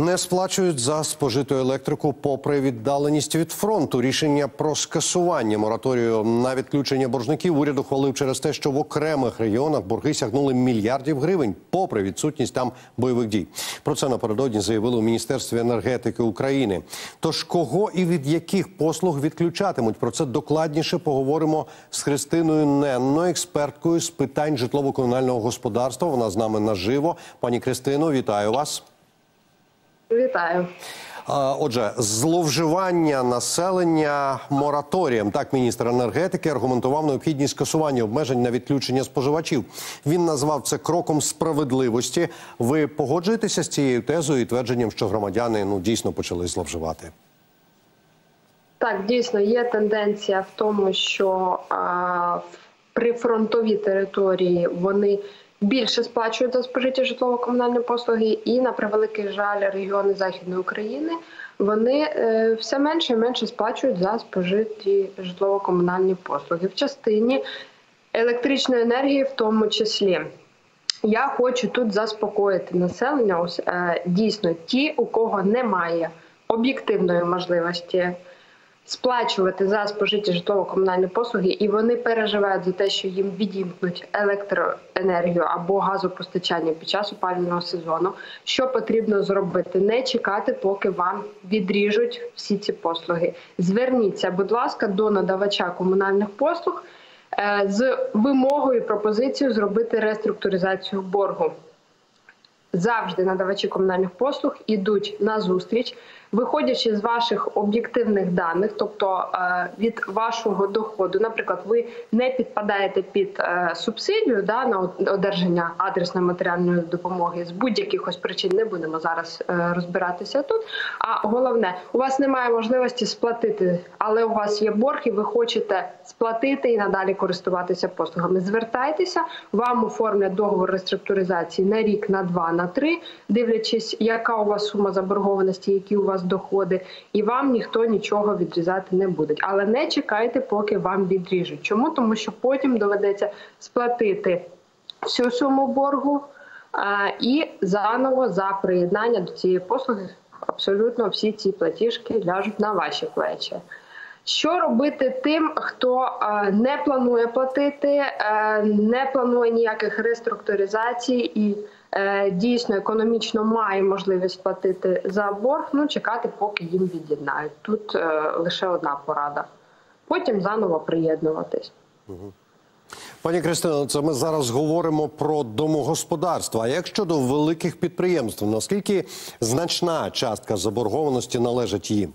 Не сплачують за спожиту електрику попри віддаленість від фронту. Рішення про скасування мораторію на відключення боржників уряд ухвалив через те, що в окремих регіонах борги сягнули мільярдів гривень, попри відсутність там бойових дій. Про це напередодні заявили у міністерстві енергетики України. Тож кого і від яких послуг відключатимуть? Про це докладніше поговоримо з Христиною Ненно, експерткою з питань житлово-комунального господарства. Вона з нами наживо. Пані Христино, вітаю вас. Вітаю. Отже, зловживання населення мораторієм. Так, міністр енергетики аргументував необхідність скасування обмежень на відключення споживачів. Він назвав це кроком справедливості. Ви погоджуєтеся з цією тезою і твердженням, що громадяни ну дійсно почали зловживати? Так, дійсно є тенденція в тому, що а, при фронтовій території вони більше сплачують за спожиті житлово-комунальні послуги, і на превеликий жаль, регіони західної України вони е, все менше і менше сплачують за спожиті житлово-комунальні послуги в частині електричної енергії, в тому числі. Я хочу тут заспокоїти населення. Ось е, дійсно ті, у кого немає об'єктивної можливості сплачувати за спожиті житлово-комунальні послуги, і вони переживають за те, що їм відімкнуть електроенергію або газопостачання під час опалювального сезону. Що потрібно зробити? Не чекати, поки вам відріжуть всі ці послуги. Зверніться, будь ласка, до надавача комунальних послуг е, з вимогою пропозицією зробити реструктуризацію боргу. Завжди надавачі комунальних послуг ідуть на зустріч виходячи з ваших об'єктивних даних, тобто е, від вашого доходу, наприклад, ви не підпадаєте під е, субсидію да на одержання адресної матеріальної допомоги з будь-яких ось причин не будемо зараз е, розбиратися тут. А головне, у вас немає можливості сплатити, але у вас є борг, і ви хочете сплатити і надалі користуватися послугами. Звертайтеся, вам оформлять договор реструктуризації на рік, на два, на три, дивлячись, яка у вас сума заборгованості, які у вас доходи, і вам ніхто нічого відрізати не буде. Але не чекайте, поки вам відріжуть. Чому? Тому що потім доведеться сплатити всю суму боргу і заново за приєднання до цієї послуги. Абсолютно всі ці платіжки ляжуть на ваші плечі. Що робити тим, хто не планує платити, не планує ніяких реструктуризацій і Е, дійсно економічно має можливість платити за борг, ну чекати, поки їм від'єднають. Тут е, лише одна порада. Потім заново приєднуватись. Пані Кристино, це ми зараз говоримо про домогосподарства. А як щодо великих підприємств, наскільки значна частка заборгованості належить їм?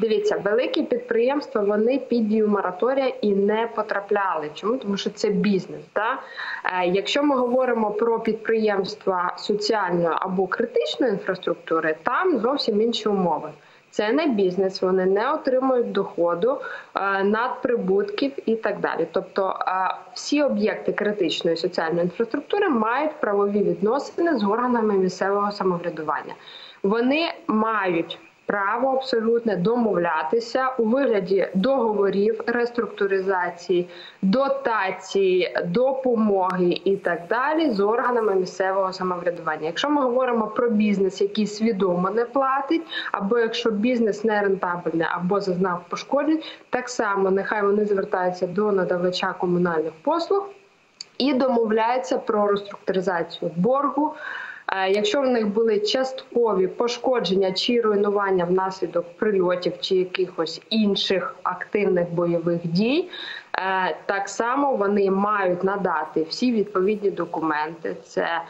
Дивіться, великі підприємства вони під дію мораторія і не потрапляли. Чому тому, що це бізнес? Та е, якщо ми говоримо про підприємства соціальної або критичної інфраструктури, там зовсім інші умови. Це не бізнес, вони не отримують доходу е, надприбутків і так далі. Тобто е, всі об'єкти критичної соціальної інфраструктури мають правові відносини з органами місцевого самоврядування. Вони мають право абсолютне домовлятися у вигляді договорів, реструктуризації, дотації, допомоги і так далі з органами місцевого самоврядування. Якщо ми говоримо про бізнес, який свідомо не платить, або якщо бізнес не рентабельний або зазнав пошкоджень, так само нехай вони звертаються до надавача комунальних послуг і домовляються про реструктуризацію боргу. Якщо в них були часткові пошкодження чи руйнування внаслідок прильотів чи якихось інших активних бойових дій, е, так само вони мають надати всі відповідні документи: це е,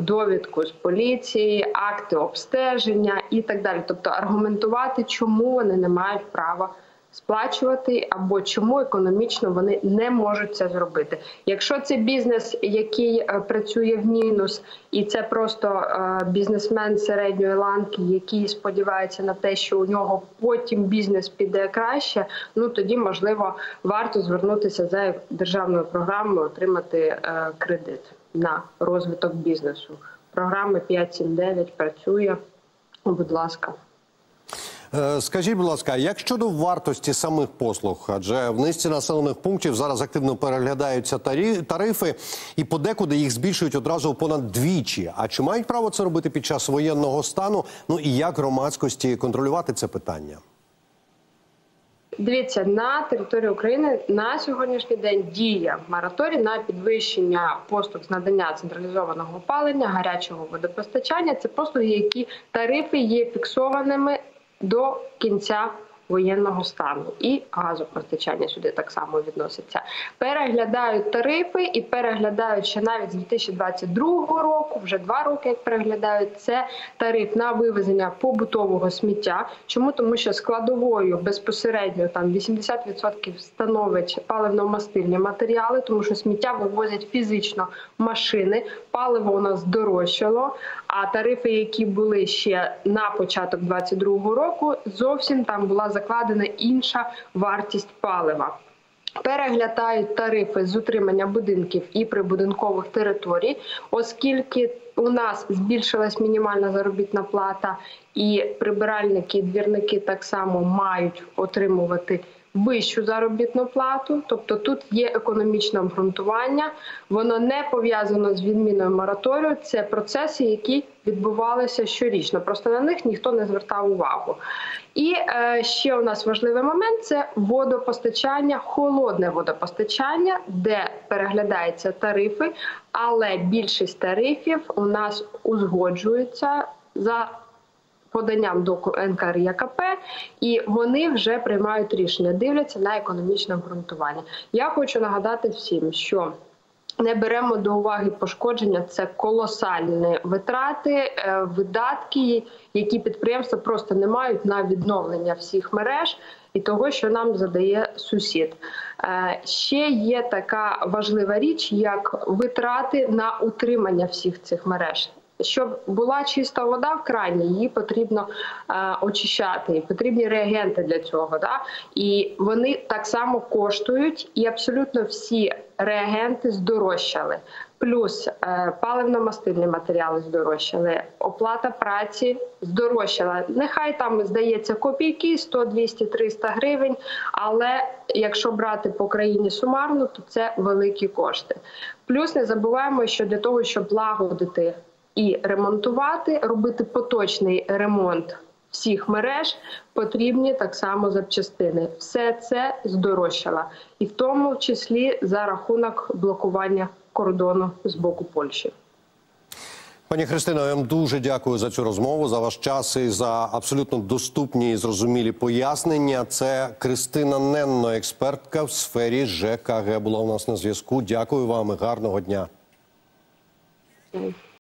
довідку з поліції, акти обстеження і так далі. Тобто аргументувати, чому вони не мають права сплачувати, або чому економічно вони не можуть це зробити. Якщо це бізнес, який е, працює в мінус, і це просто е, бізнесмен середньої ланки, який сподівається на те, що у нього потім бізнес піде краще. Ну тоді можливо варто звернутися за державною програмою, отримати е, кредит на розвиток бізнесу. Програма 5.7.9 працює. Будь ласка. Е, Скажіть, будь ласка, як щодо вартості самих послуг? Адже в низці населених пунктів зараз активно переглядаються тарифи, і подекуди їх збільшують одразу понад двічі. А чи мають право це робити під час воєнного стану? Ну і як громадськості контролювати це питання? Дивіться, на території України на сьогоднішній день діє мораторій на підвищення послуг з надання централізованого опалення, гарячого водопостачання. Це послуги, які тарифи є фіксованими до кінця воєнного стану і газопостачання сюди так само відноситься. Переглядають тарифи і переглядають ще навіть з 2022 року, вже два роки, як переглядають це тариф на вивезення побутового сміття. Чому тому, що складовою безпосередньо там 80% становить паливно-мастильні матеріали, тому що сміття вивозять фізично машини, паливо у нас здорожчало. А тарифи, які були ще на початок 2022 року, зовсім там була закладена інша вартість палива. Переглядають тарифи з утримання будинків і прибудинкових територій, оскільки у нас збільшилась мінімальна заробітна плата, і прибиральники, і двірники так само мають отримувати вищу заробітну плату. Тобто тут є економічне обґрунтування, воно не пов'язано з відміною мораторію. Це процеси, які відбувалися щорічно. Просто на них ніхто не звертав увагу. І е, ще у нас важливий момент це водопостачання, холодне водопостачання, де переглядаються тарифи, але більшість тарифів у нас узгоджується за поданням до НКРЯКП, і вони вже приймають рішення, дивляться на економічне обґрунтування. Я хочу нагадати всім, що не беремо до уваги пошкодження. Це колосальні витрати, е, видатки, які підприємства просто не мають на відновлення всіх мереж і того, що нам задає сусід. Е, Ще є така важлива річ, як витрати на утримання всіх цих мереж. Щоб була чиста вода в крані, її потрібно е, очищати, потрібні реагенти для цього. Да? І вони так само коштують, і абсолютно всі реагенти здорожчали. Плюс е, паливно-мастильні матеріали здорожчали, оплата праці здорожчала. Нехай там здається копійки 100, 200, 300 гривень. Але якщо брати по країні сумарно, то це великі кошти. Плюс не забуваємо, що для того, щоб лагодити і ремонтувати, робити поточний ремонт всіх мереж, потрібні так само запчастини. Все це здорожчало, і в тому числі за рахунок блокування кордону з боку Польщі. Пані Христино, я вам дуже дякую за цю розмову, за ваш час і за абсолютно доступні і зрозумілі пояснення. Це Кристина Ненно, експертка в сфері ЖКГ, була у нас на зв'язку. Дякую вам і гарного дня.